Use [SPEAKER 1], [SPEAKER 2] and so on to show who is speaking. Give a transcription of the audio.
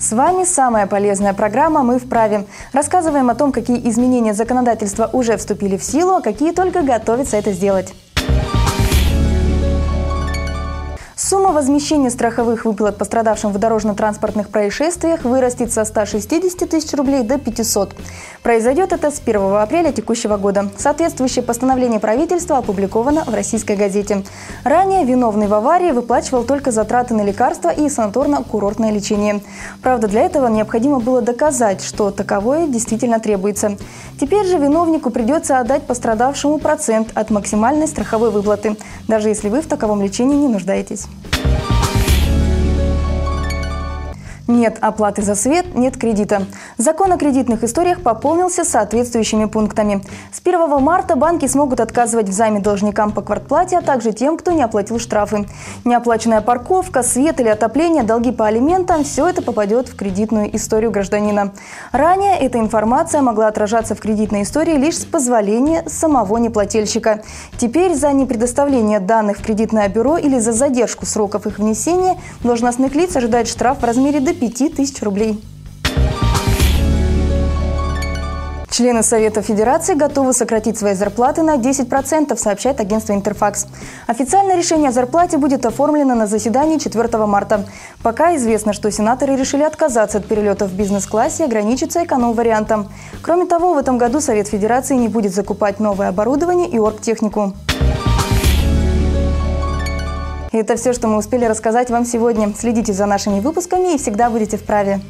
[SPEAKER 1] С вами самая полезная программа «Мы вправе». Рассказываем о том, какие изменения законодательства уже вступили в силу, а какие только готовятся это сделать. Сумма возмещения страховых выплат пострадавшим в дорожно-транспортных происшествиях вырастет со 160 тысяч рублей до 500. Произойдет это с 1 апреля текущего года. Соответствующее постановление правительства опубликовано в российской газете. Ранее виновный в аварии выплачивал только затраты на лекарства и санаторно-курортное лечение. Правда, для этого необходимо было доказать, что таковое действительно требуется. Теперь же виновнику придется отдать пострадавшему процент от максимальной страховой выплаты, даже если вы в таковом лечении не нуждаетесь. Нет оплаты за свет, нет кредита. Закон о кредитных историях пополнился соответствующими пунктами. С 1 марта банки смогут отказывать в займе должникам по квартплате, а также тем, кто не оплатил штрафы. Неоплаченная парковка, свет или отопление, долги по алиментам – все это попадет в кредитную историю гражданина. Ранее эта информация могла отражаться в кредитной истории лишь с позволения самого неплательщика. Теперь за непредоставление данных в кредитное бюро или за задержку сроков их внесения должностных лиц ожидает штраф в размере до 5 тысяч рублей. Члены Совета Федерации готовы сократить свои зарплаты на 10%, сообщает агентство «Интерфакс». Официальное решение о зарплате будет оформлено на заседании 4 марта. Пока известно, что сенаторы решили отказаться от перелетов в бизнес-классе и ограничиться эконом-вариантом. Кроме того, в этом году Совет Федерации не будет закупать новое оборудование и оргтехнику. И это все, что мы успели рассказать вам сегодня. Следите за нашими выпусками и всегда будете в праве.